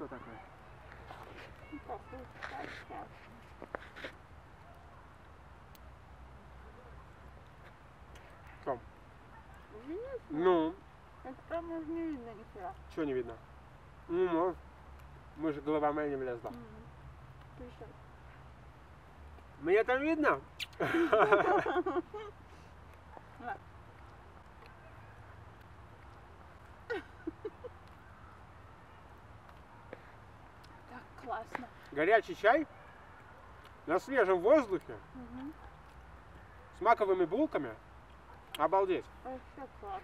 кто такой? Кто? Ну. Это там уже не видно ничего. Чего не видно? Ну, ну. Мы же головами не влезла. Угу. Мне там видно? классно. Горячий чай на свежем воздухе Мгм. с маковыми булками. Обалдеть. Вообще классно.